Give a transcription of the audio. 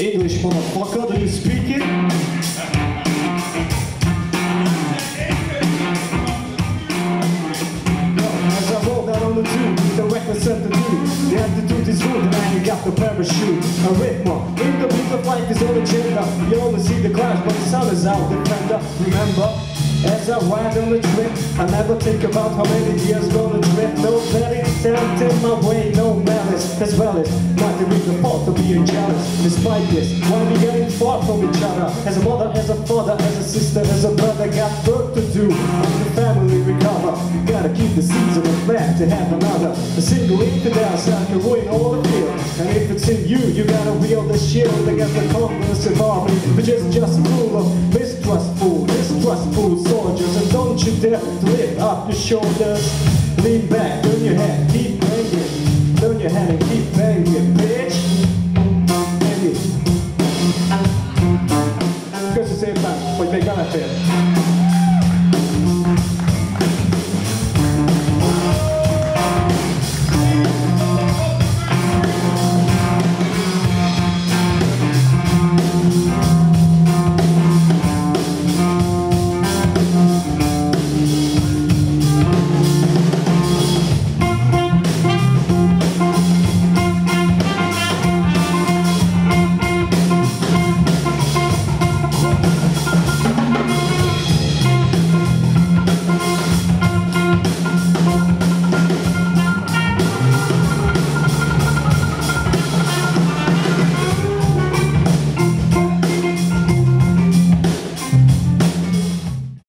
English motherfucker, do you speak it? As I rolled out on the tube, the reckless do. The attitude is rude, and I ain't got the parachute. A rhythm, in the beat of life is on agenda. You only see the crash, but the sun is out, defender. Remember? As I ride on the trip, I never think about how many years gonna drip. No stand in my way, no. As well as not to reach the fault of being jealous. Despite this, why are we getting far from each other? As a mother, as a father, as a sister, as a brother, got work to do. When the family recover, gotta keep the seeds of plan to have another. A single infidel that can ruin all the field. And if it's in you, you gotta wield the shield against the conquerors of army, which is just rule of mistrustful, mistrustful soldiers. And don't you dare to lift up your shoulders. same time, but they gonna fail.